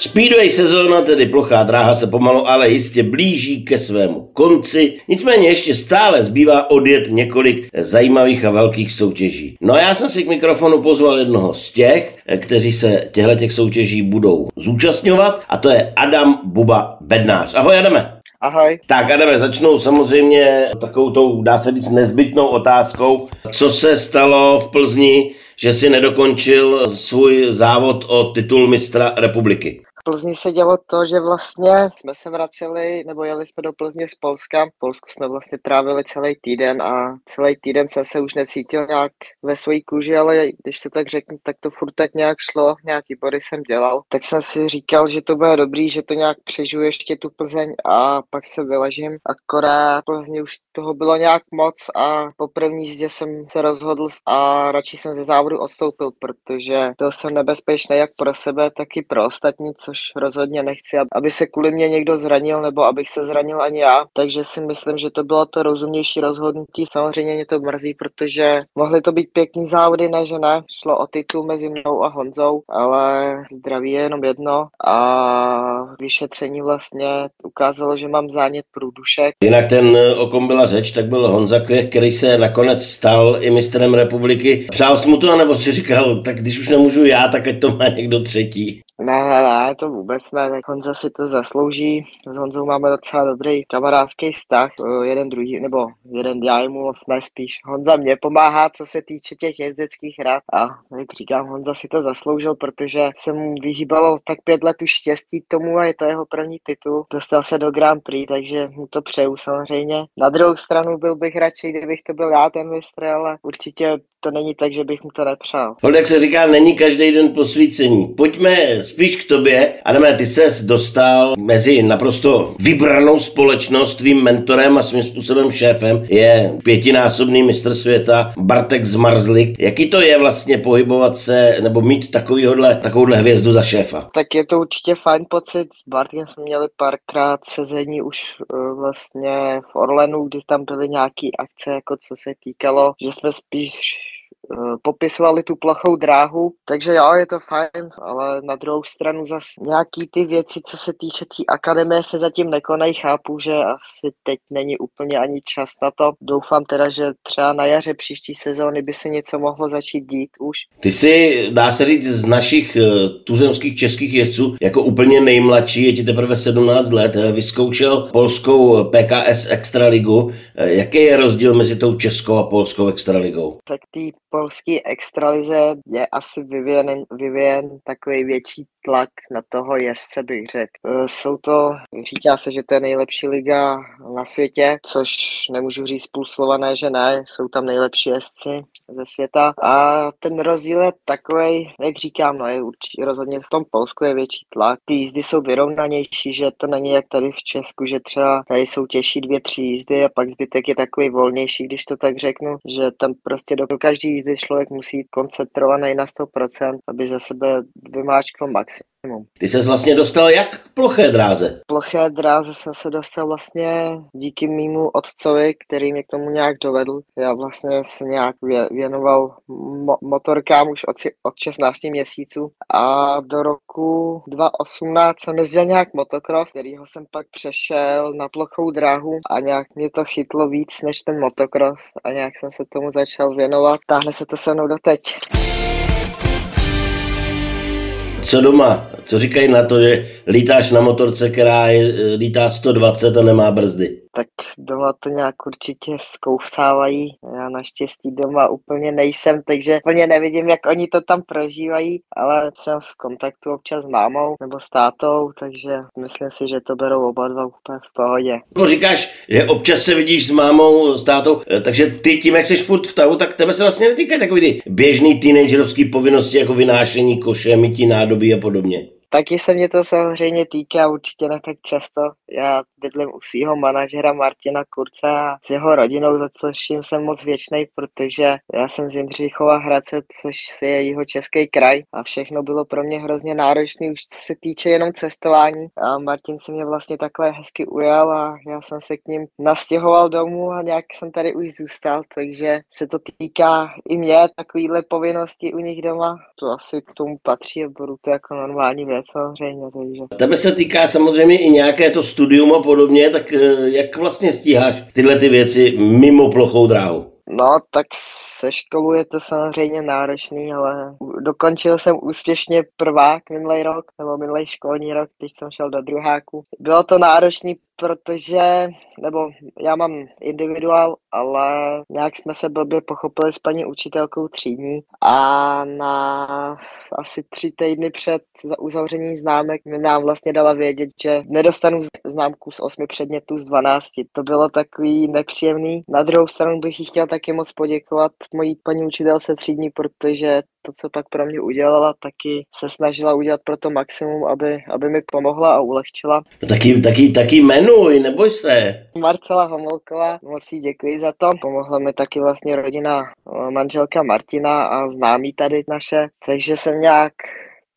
Speedway sezóna, tedy plochá dráha, se pomalu ale jistě blíží ke svému konci, nicméně ještě stále zbývá odjet několik zajímavých a velkých soutěží. No a já jsem si k mikrofonu pozval jednoho z těch, kteří se těchto těch soutěží budou zúčastňovat a to je Adam Buba Bednář. Ahoj Adame. Ahoj. Tak Adame, začnu samozřejmě takovou tou, dá se říct, nezbytnou otázkou. Co se stalo v Plzni, že si nedokončil svůj závod o titul mistra republiky? Plzni se dělo to, že vlastně jsme se vraceli, nebo jeli jsme do Plzně z Polska. V Polsku jsme vlastně trávili celý týden a celý týden jsem se už necítil nějak ve své kůži, ale když to tak řeknu, tak to furt tak nějak šlo, nějaký body jsem dělal. Tak jsem si říkal, že to bude dobrý, že to nějak přežiju ještě tu Plzeň a pak se vyležím. Akorát Plzni už toho bylo nějak moc a po první jízdě jsem se rozhodl a radši jsem ze závodu odstoupil, protože byl jsem nebezpečný jak pro sebe, tak i pro ostatní, což což rozhodně nechci, aby se kvůli mě někdo zranil nebo abych se zranil ani já. Takže si myslím, že to bylo to rozumnější rozhodnutí. Samozřejmě mě to mrzí, protože mohly to být pěkný závody, ne že ne. Šlo o titul mezi mnou a Honzou, ale zdraví je jenom jedno a vyšetření vlastně ukázalo, že mám zánět průdušek. Jinak ten, o kom byla řeč, tak byl Honza Kvěch, který se nakonec stal i mistrem republiky. Přál jsi mu to, nebo si říkal, tak když už nemůžu já, tak ať to má někdo třetí? Ne, ne, ne, to vůbec ne. Tak Honza si to zaslouží. S Honzou máme docela dobrý kamarádský vztah. Jeden druhý, nebo jeden já mu moc nespíš. Honza mě pomáhá, co se týče těch jezdeckých rád. A jak říkám, Honza si to zasloužil, protože se mu vyhýbalo tak pět let už štěstí tomu a je to jeho první titul. Dostal se do Grand Prix, takže mu to přeju samozřejmě. Na druhou stranu byl bych radši, kdybych to byl já ten mistr, ale určitě to není tak, že bych mu to nepřál. Hold, jak se říká, není každý den posvícení. Pojďme spíš k tobě. Adame, ty ses dostal mezi naprosto vybranou společnost, tvým mentorem a svým způsobem šéfem je pětinásobný mistr světa Bartek Zmarzlik. Jaký to je vlastně pohybovat se nebo mít takovýhodle, takovouhle hvězdu za šéfa? Tak je to určitě fajn pocit. S Bartkem jsme měli párkrát sezení už uh, vlastně v Orlenu, kdy tam byly nějaké akce, jako co se týkalo, že jsme spíš Eh, popisovali tu plochou dráhu, takže jo, je to fajn, ale na druhou stranu zas nějaký ty věci, co se týče té tý akademie, se zatím nekonají, chápu, že asi teď není úplně ani čas na to. Doufám teda, že třeba na jaře příští sezóny by se něco mohlo začít dít už. Ty jsi, dá se říct, z našich uh, tuzemských českých jezdců jako úplně nejmladší, je ti teprve 17 let, eh, vyzkoušel polskou PKS Extraligu. Jaký je rozdíl mezi tou českou a polskou Extraligou? Tak ty polské extralize je asi vyvíjen, vyvíjen takový větší tlak na toho jezdce, bych řekl. E, jsou to, říká se, že to je nejlepší liga na světě, což nemůžu říct půl slova, ne, že ne, jsou tam nejlepší jezdci ze světa. A ten rozdíl je takový, jak říkám, no, je určitě rozhodně v tom Polsku je větší tlak. Ty jízdy jsou vyrovnanější, že to není jak tady v Česku, že třeba tady jsou těžší dvě, tři jízdy a pak zbytek je takový volnější, když to tak řeknu, že tam prostě do každý jízdy člověk musí být koncentrovaný na 100%, aby za sebe vymáčkl maximum maximum. Ty ses vlastně dostal jak k ploché dráze? Ploché dráze jsem se dostal vlastně díky mýmu otcovi, který mě k tomu nějak dovedl. Já vlastně se nějak věnoval mo- motorkám už od, od 16 měsíců a do roku 2018 jsem jezdil nějak motocross, kterýho jsem pak přešel na plochou dráhu a nějak mě to chytlo víc než ten motocross a nějak jsem se tomu začal věnovat. Táhne se to se mnou doteď. Co doma? Co říkají na to, že lítáš na motorce, která je, lítá 120 a nemá brzdy? Tak doma to nějak určitě zkoufsávají. Já naštěstí doma úplně nejsem, takže úplně nevidím, jak oni to tam prožívají, ale jsem v kontaktu občas s mámou nebo s tátou, takže myslím si, že to berou oba dva úplně v pohodě. No říkáš, že občas se vidíš s mámou, s tátou, eh, takže ty tím, jak jsi furt v tahu, tak tebe se vlastně netýkají takový ty běžný teenagerovský povinnosti jako vynášení koše, mytí nádobí a podobně. Taky se mě to samozřejmě týká, určitě ne tak často. Já bydlím u svého manažera Martina Kurce a s jeho rodinou, za což jim jsem moc věčný, protože já jsem z Jindřichova Hradce, což je jeho český kraj a všechno bylo pro mě hrozně náročné, už co se týče jenom cestování. A Martin se mě vlastně takhle hezky ujal a já jsem se k ním nastěhoval domů a nějak jsem tady už zůstal, takže se to týká i mě, takovýhle povinnosti u nich doma. To asi k tomu patří a budu to jako normální věc věc samozřejmě. Takže. Tebe se týká samozřejmě i nějaké to studium a podobně, tak eh, jak vlastně stíháš tyhle ty věci mimo plochou dráhu? No, tak se školou je to samozřejmě náročný, ale dokončil jsem úspěšně prvák minulý rok, nebo minulý školní rok, když jsem šel do druháku. Bylo to náročný, protože, nebo já mám individuál, ale nějak jsme se blbě pochopili s paní učitelkou třídní a na asi tři týdny před uzavření známek mi nám vlastně dala vědět, že nedostanu známku z osmi předmětů z 12. To bylo takový nepříjemný. Na druhou stranu bych jí chtěl taky moc poděkovat mojí paní učitelce třídní, protože to, co pak pro mě udělala, taky se snažila udělat pro to maximum, aby, aby mi pomohla a ulehčila. No taky, taky, taky jmenuj, neboj se. Marcela Homolková, moc jí děkuji za to. Pomohla mi taky vlastně rodina eh, manželka Martina a známí tady naše, takže jsem nějak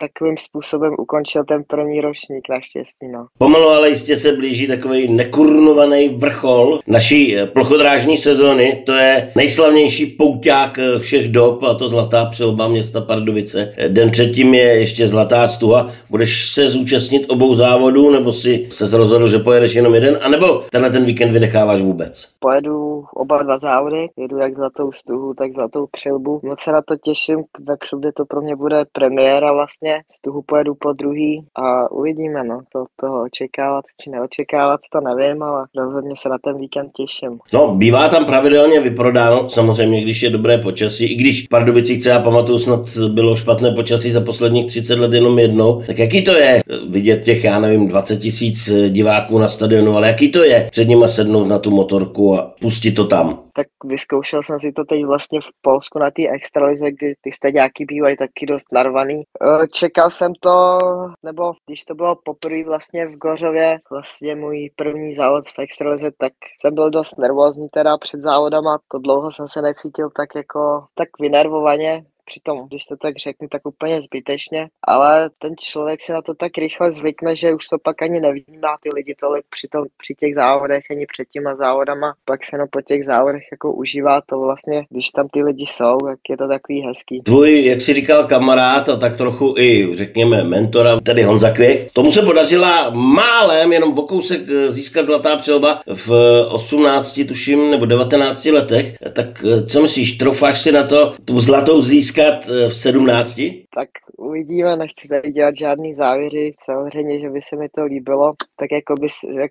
takovým způsobem ukončil ten první ročník naštěstí. No. Pomalu ale jistě se blíží takový nekurunovaný vrchol naší eh, plochodrážní sezóny. To je nejslavnější pouťák eh, všech dob a to Zlatá přilba města Pardubice. Eh, den předtím je ještě Zlatá stuha. Budeš se zúčastnit obou závodů nebo si se rozhodl, že pojedeš jenom jeden, anebo tenhle ten víkend vynecháváš vůbec? Pojedu oba dva závody, jedu jak Zlatou stuhu, tak Zlatou přilbu. Moc se na to těším, ve to pro mě bude premiéra vlastně vlastně z toho pojedu po druhý a uvidíme, no, to toho očekávat či neočekávat, to nevím, ale rozhodně se na ten víkend těším. No, bývá tam pravidelně vyprodáno, samozřejmě, když je dobré počasí, i když v Pardubicích třeba pamatuju, snad bylo špatné počasí za posledních 30 let jenom jednou, tak jaký to je vidět těch, já nevím, 20 tisíc diváků na stadionu, ale jaký to je před nimi sednout na tu motorku a pustit to tam? Tak vyzkoušel jsem si to teď vlastně v Polsku na té extralize, kdy ty staďáky bývají taky dost narvaný. E, čekal jsem to, nebo když to bylo poprvé vlastně v Gořově, vlastně můj první závod v extralize, tak jsem byl dost nervózní teda před závodama, to dlouho jsem se necítil tak jako tak vynervovaně, přitom, když to tak řeknu, tak úplně zbytečně, ale ten člověk si na to tak rychle zvykne, že už to pak ani nevnímá ty lidi tolik při, tom, při těch závodech, ani před těma závodama, pak se no po těch závodech jako užívá to vlastně, když tam ty lidi jsou, tak je to takový hezký. Tvůj, jak si říkal, kamarád a tak trochu i, řekněme, mentora, tedy Honza Kvěch, tomu se podařila málem, jenom o eh, získat zlatá přilba v 18, tuším, nebo 19 letech, tak eh, co myslíš, trofáš si na to tu zlatou získat získat eh, v 17? Tak uvidíme, nechci tady dělat žádný závěry, samozřejmě, že by se mi to líbilo, tak jako by,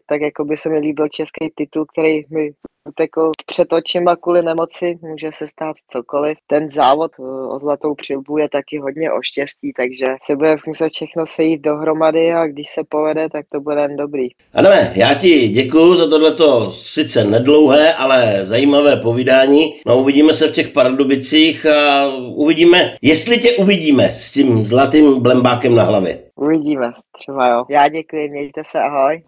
tak jako by se mi líbil český titul, který mi utekl před očima kvůli nemoci, může se stát cokoliv. Ten závod eh, o zlatou přilbu je taky hodně o štěstí, takže se bude muset všechno sejít dohromady a když se povede, tak to bude jen dobrý. Adame, já ti děkuji za tohleto sice nedlouhé, ale zajímavé povídání. No uvidíme se v těch Pardubicích a uvidíme, jestli tě uvidíme s tím zlatým blembákem na hlavě. Uvidíme, třeba jo. Já děkuji, mějte se, ahoj.